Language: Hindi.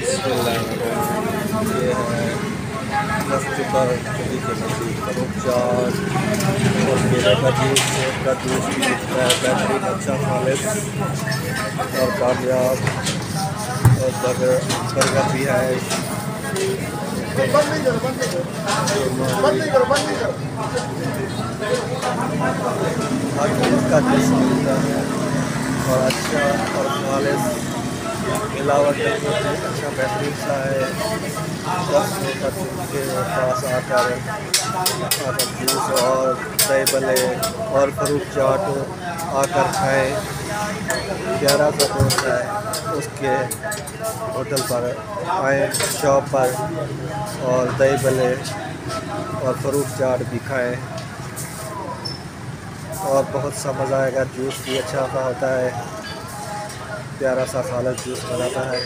है अच्छा और कामयाब और बर्गर बर्गर है हर चीज़ का जूस मिलता है और अच्छा और खालिश मिलावट अच्छा बेहतरीन सा है। का पास आकर आकर जूस और दही भले और फ्रूट चाट आकर खाएँ। ग्यारह सा दोस्त है, उसके होटल पर आए शॉप पर और दही भले और फ्रूट चाट भी खाएँ। और बहुत सा मज़ा आएगा जूस भी अच्छा सा होता है। प्यारा सा सालक जूस बनाता है।